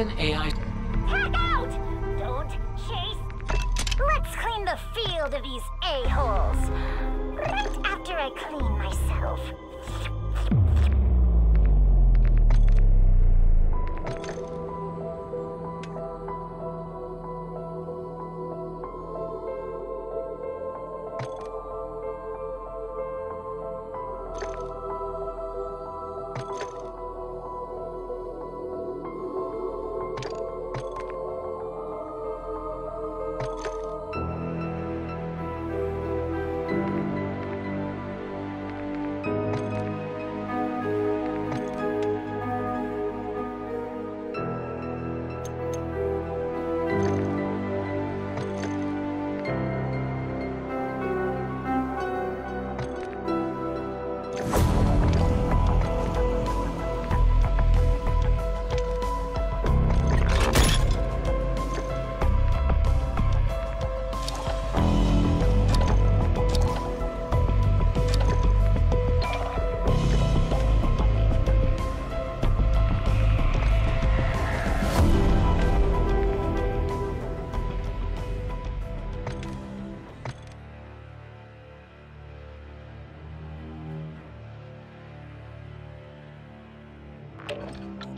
OpenAI. Tag out! Don't chase. Let's clean the field of these a-holes. Right after I clean myself. Uh,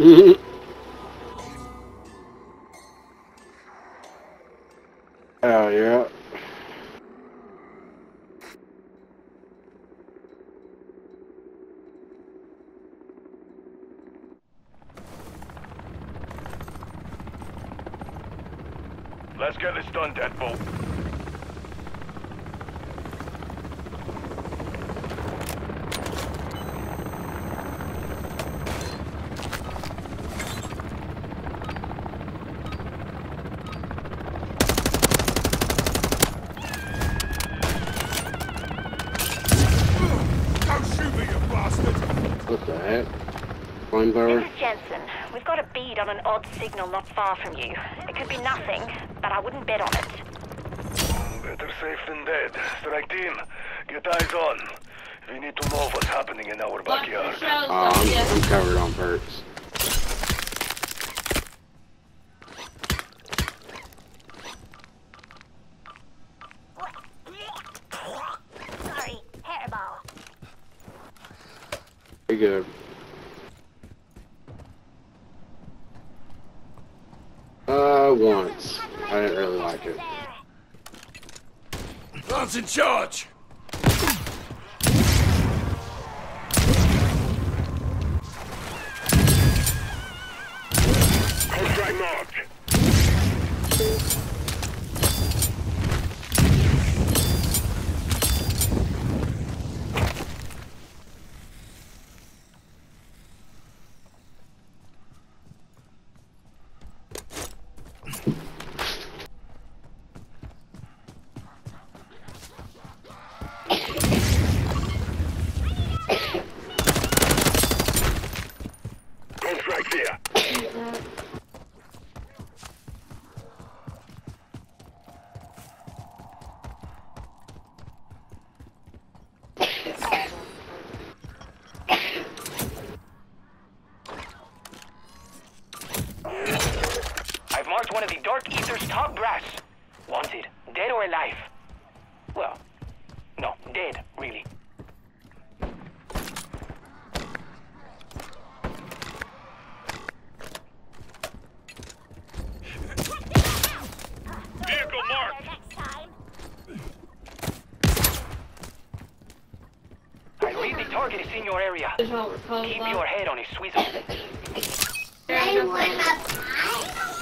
Oh yeah. Let's get this done, Deadbolt. This Flamethrower? is Jensen. We've got a bead on an odd signal not far from you. It could be nothing, but I wouldn't bet on it. Better safe than dead. Strike team, get eyes on. We need to know what's happening in our backyard. Oh, I'm, I'm covered on perks. Sorry, hairball. Pretty good. Uh, once. I didn't really like it. In charge! Target is in your area. Keep your head on a swivel.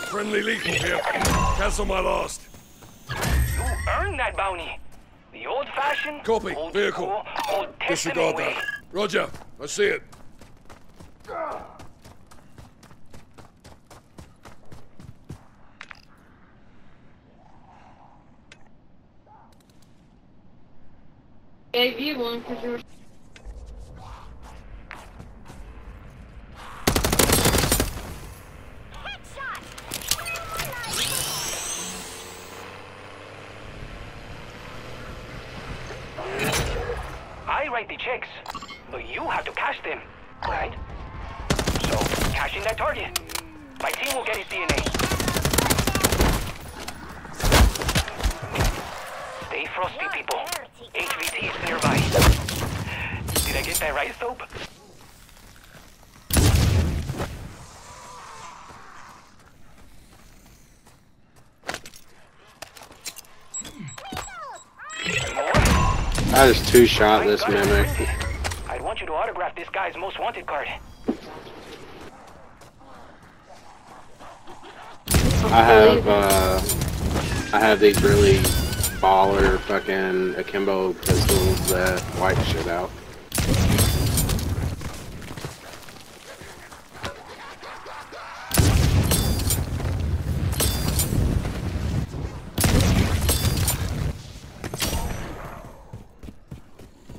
Friendly lethal here. Cancel my last. You earned that bounty. The old-fashioned, Copy. old Vehicle. school, old testament Disregard way. that. Roger. I see it. Gave you one because you were. Headshot! I write the checks, but you have to cash them, right? So, cash in that target. My team will get his DNA. Stay frosty, people. HVT is nearby. Did I get that right, Soap? I just two shot this I got it, mimic. To autograph this guy's most wanted card. I have uh, I have these really baller fucking akimbo pistols that wipe shit out.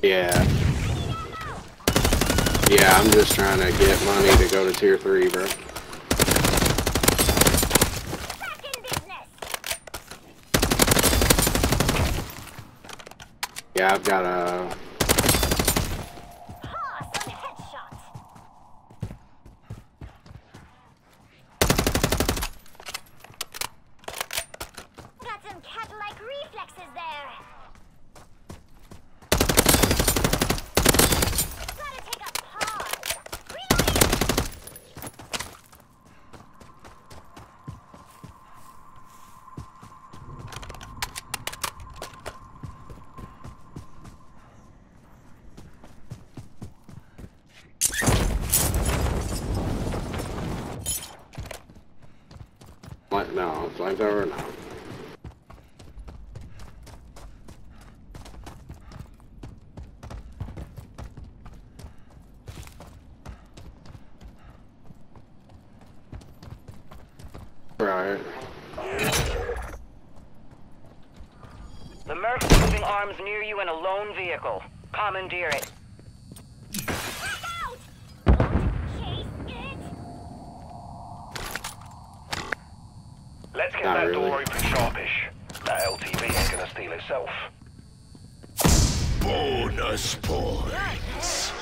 Yeah. Yeah, I'm just trying to get money to go to tier three, bro. Yeah, I've got a no, flamethrower no. Right. The Mercs moving arms near you in a lone vehicle. Commandeer it. Back out! Don't chase it! Let's get Not that really. door open sharpish. That LTV ain't gonna steal itself. Bonus points.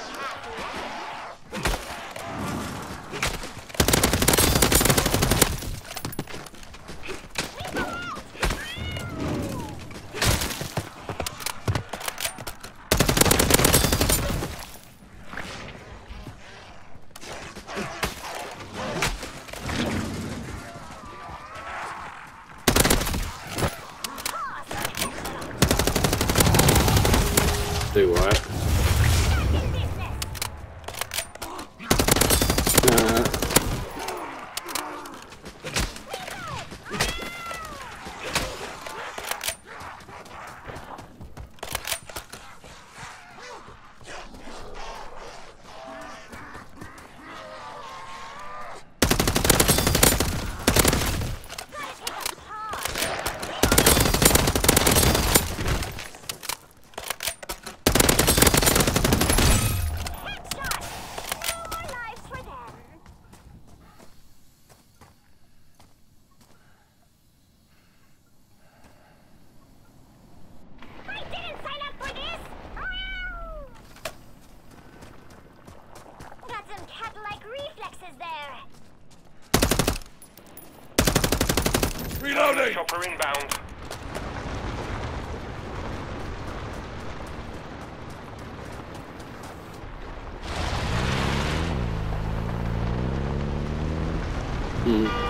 Hmm.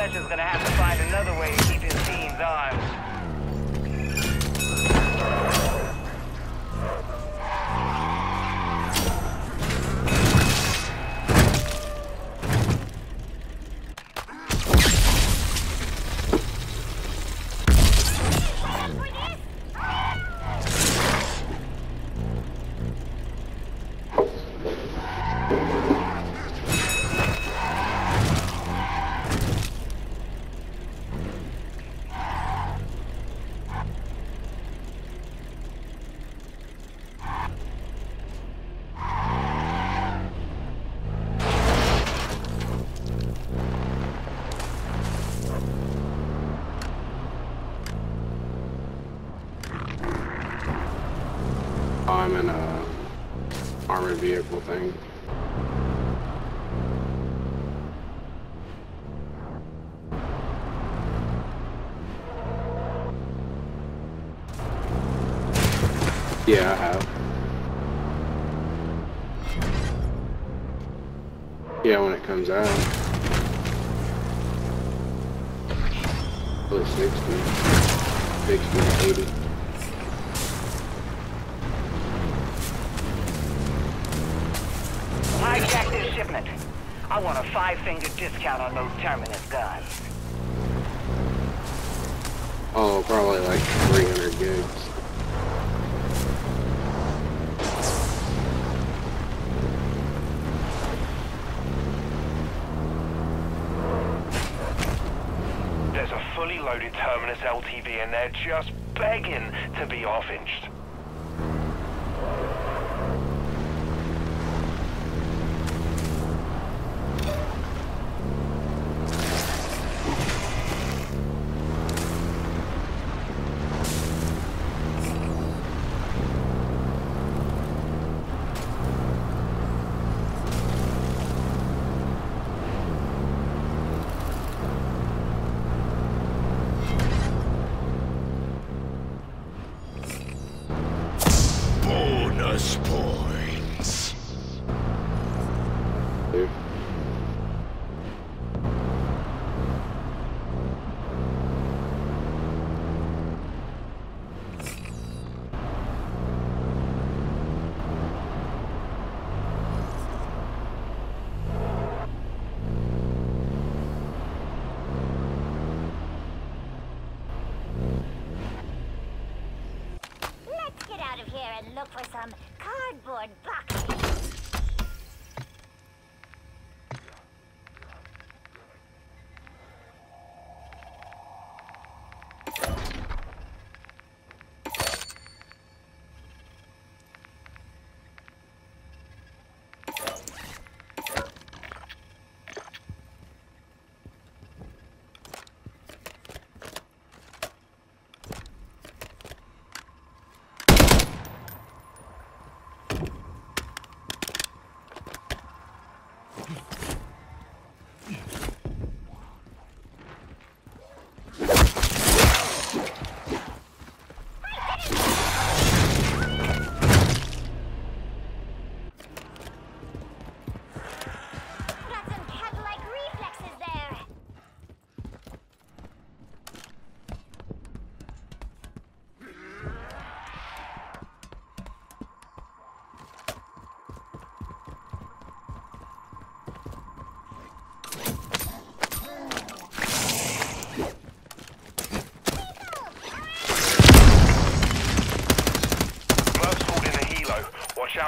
Fletcher's gonna have to find another way to keep his team's armed. I'm in a armored vehicle thing. Yeah, I have. Yeah, when it comes out. Probably 60. 60 80. I want a five-finger discount on those Terminus guns. Oh, probably like 300 gigs. There's a fully loaded Terminus LTV and they're just begging to be off-inched. Look for some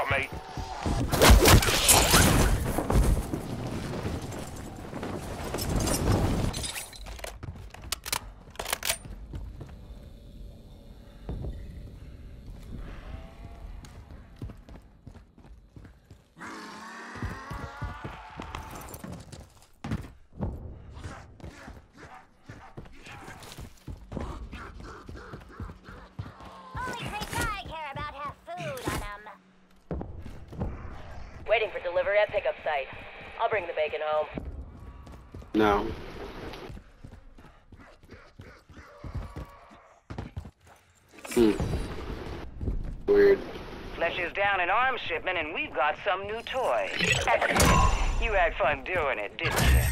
out, mate. Bring home. No. Hmm. Weird. Fletcher's down an arms shipment and we've got some new toy. You had fun doing it, didn't you?